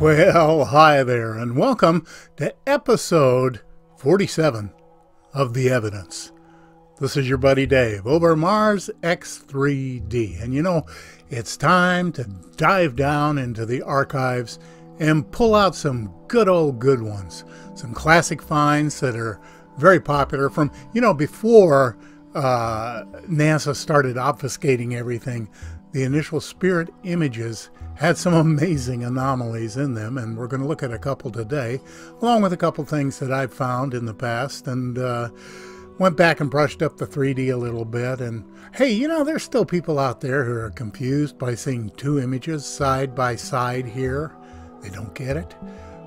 Well, hi there, and welcome to episode 47 of The Evidence. This is your buddy Dave over Mars X3D, and you know, it's time to dive down into the archives and pull out some good old good ones, some classic finds that are very popular from, you know, before uh, NASA started obfuscating everything. The initial Spirit images had some amazing anomalies in them, and we're going to look at a couple today, along with a couple things that I've found in the past, and uh, went back and brushed up the 3D a little bit. And hey, you know, there's still people out there who are confused by seeing two images side by side here. They don't get it.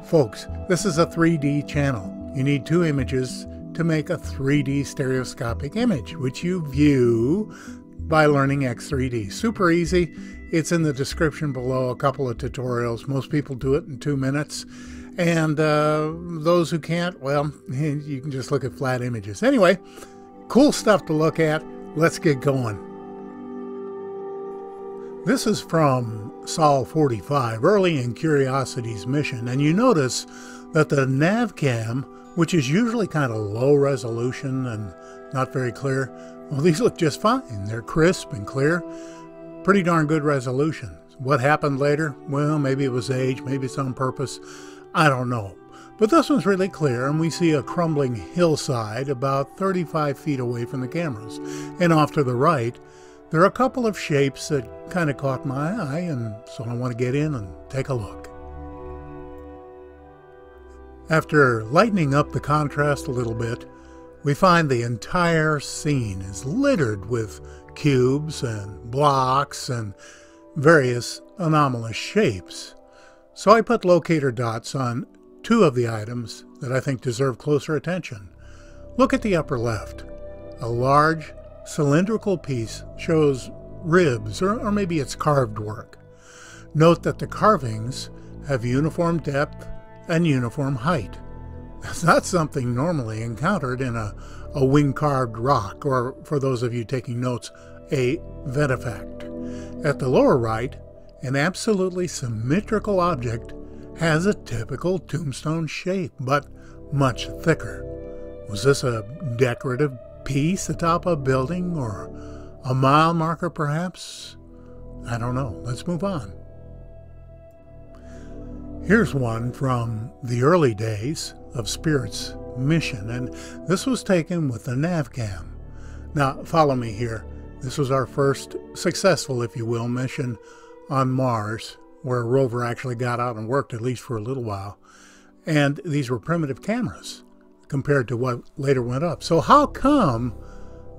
Folks, this is a 3D channel. You need two images to make a 3D stereoscopic image, which you view by learning X3D. Super easy. It's in the description below, a couple of tutorials. Most people do it in two minutes. And uh, those who can't, well, you can just look at flat images. Anyway, cool stuff to look at. Let's get going. This is from Sol 45, early in Curiosity's mission, and you notice that the NavCam, which is usually kind of low resolution and not very clear, well, these look just fine. They're crisp and clear. Pretty darn good resolution. What happened later? Well, maybe it was age, maybe it's on purpose. I don't know. But this one's really clear, and we see a crumbling hillside about 35 feet away from the cameras. And off to the right, there are a couple of shapes that kind of caught my eye, and so I want to get in and take a look. After lightening up the contrast a little bit, we find the entire scene is littered with cubes and blocks and various anomalous shapes. So I put locator dots on two of the items that I think deserve closer attention. Look at the upper left. A large cylindrical piece shows ribs, or, or maybe it's carved work. Note that the carvings have uniform depth and uniform height. That's not something normally encountered in a, a wing carved rock, or for those of you taking notes, a ventifact. At the lower right, an absolutely symmetrical object has a typical tombstone shape, but much thicker. Was this a decorative piece atop a building, or a mile marker perhaps? I don't know. Let's move on. Here's one from the early days of Spirit's mission, and this was taken with the NavCam. Now, follow me here. This was our first successful, if you will, mission on Mars, where a rover actually got out and worked at least for a little while. And these were primitive cameras compared to what later went up. So, how come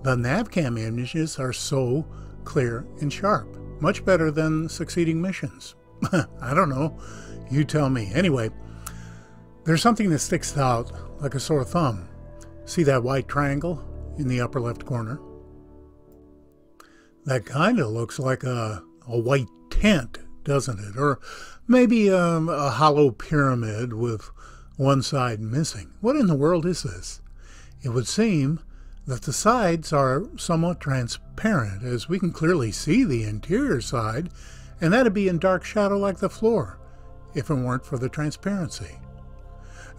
the NavCam images are so clear and sharp? Much better than succeeding missions. I don't know. You tell me. Anyway, there's something that sticks out like a sore thumb. See that white triangle in the upper left corner? That kind of looks like a, a white tent, doesn't it? Or maybe um, a hollow pyramid with one side missing. What in the world is this? It would seem that the sides are somewhat transparent, as we can clearly see the interior side, and that'd be in dark shadow like the floor, if it weren't for the transparency.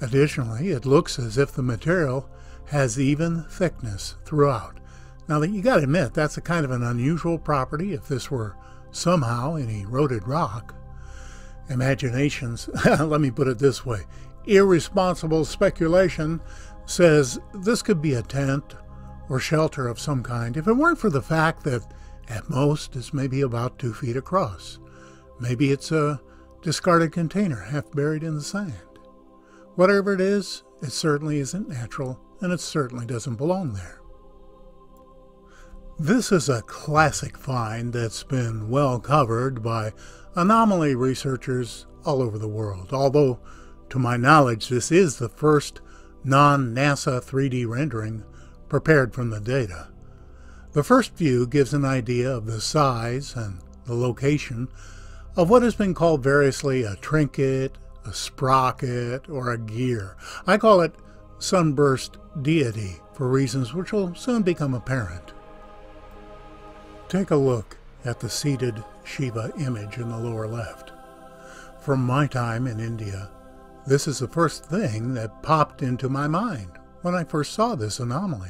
Additionally, it looks as if the material has even thickness throughout. Now, that you got to admit, that's a kind of an unusual property if this were somehow an eroded rock. Imaginations, let me put it this way irresponsible speculation says this could be a tent or shelter of some kind if it weren't for the fact that at most it's maybe about two feet across. Maybe it's a discarded container half buried in the sand. Whatever it is, it certainly isn't natural, and it certainly doesn't belong there. This is a classic find that's been well covered by anomaly researchers all over the world, although, to my knowledge, this is the first non-NASA 3D rendering prepared from the data. The first view gives an idea of the size and the location of what has been called variously a trinket, a sprocket, or a gear. I call it sunburst deity for reasons which will soon become apparent. Take a look at the seated Shiva image in the lower left. From my time in India, this is the first thing that popped into my mind when I first saw this anomaly.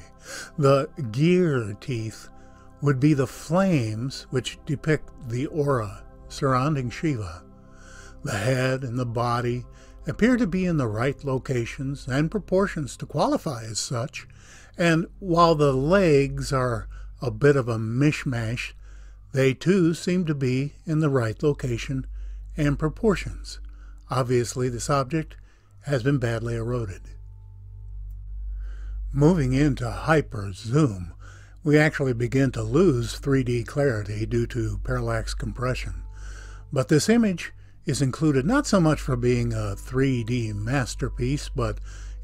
The gear teeth would be the flames which depict the aura surrounding Shiva. The head and the body appear to be in the right locations and proportions to qualify as such, and while the legs are a bit of a mishmash, they too seem to be in the right location and proportions. Obviously, this object has been badly eroded. Moving into hyper zoom, we actually begin to lose 3D clarity due to parallax compression. But this image is included not so much for being a 3D masterpiece, but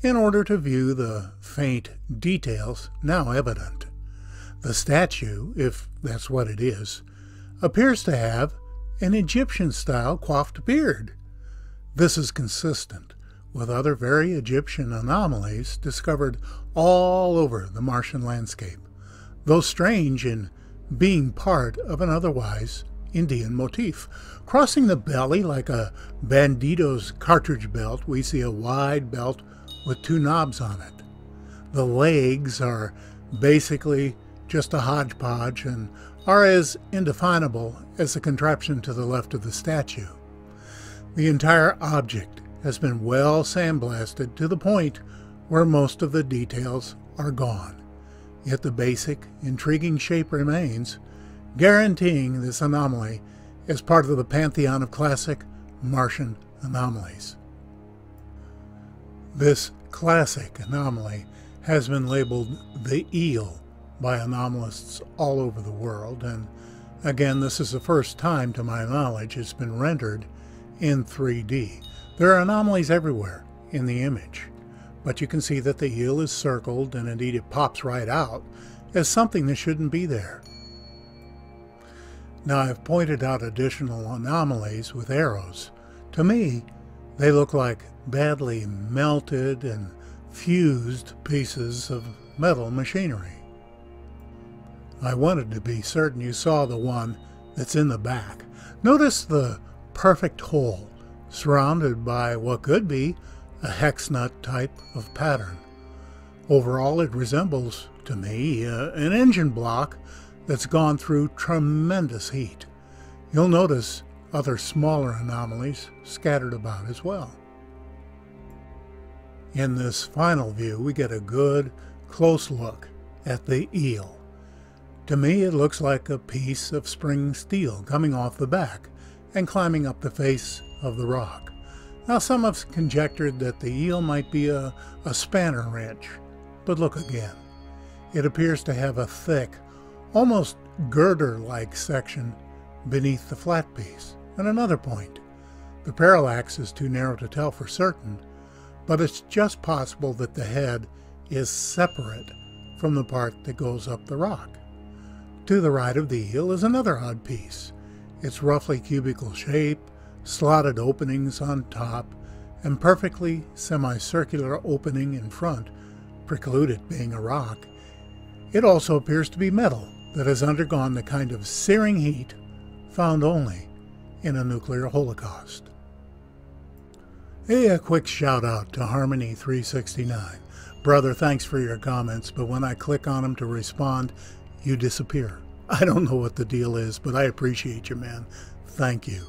in order to view the faint details now evident. The statue, if that's what it is, appears to have an Egyptian-style coiffed beard. This is consistent with other very Egyptian anomalies discovered all over the Martian landscape, though strange in being part of an otherwise Indian motif. Crossing the belly like a bandito's cartridge belt, we see a wide belt with two knobs on it. The legs are basically just a hodgepodge and are as indefinable as the contraption to the left of the statue. The entire object has been well sandblasted to the point where most of the details are gone. Yet the basic, intriguing shape remains, guaranteeing this anomaly as part of the pantheon of classic Martian anomalies. This classic anomaly has been labeled the eel by anomalists all over the world, and again, this is the first time, to my knowledge, it's been rendered in 3D. There are anomalies everywhere in the image, but you can see that the eel is circled, and indeed it pops right out as something that shouldn't be there. Now, I've pointed out additional anomalies with arrows. To me, they look like badly melted and fused pieces of metal machinery. I wanted to be certain you saw the one that's in the back. Notice the perfect hole surrounded by what could be a hex nut type of pattern. Overall, it resembles, to me, uh, an engine block that's gone through tremendous heat. You'll notice other smaller anomalies scattered about as well. In this final view, we get a good, close look at the eel. To me, it looks like a piece of spring steel coming off the back and climbing up the face of the rock. Now, some have conjectured that the eel might be a, a spanner wrench, but look again. It appears to have a thick, almost girder-like section beneath the flat piece. And another point, the parallax is too narrow to tell for certain, but it's just possible that the head is separate from the part that goes up the rock. To the right of the eel is another odd piece. Its roughly cubical shape, slotted openings on top, and perfectly semicircular opening in front preclude it being a rock. It also appears to be metal that has undergone the kind of searing heat found only in a nuclear holocaust. Hey, a quick shout out to Harmony 369. Brother, thanks for your comments, but when I click on them to respond, you disappear. I don't know what the deal is, but I appreciate you, man. Thank you.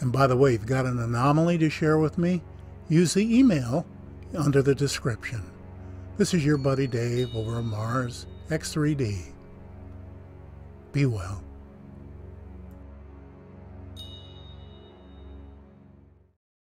And by the way, if you've got an anomaly to share with me, use the email under the description. This is your buddy Dave over Mars X3D. Be well.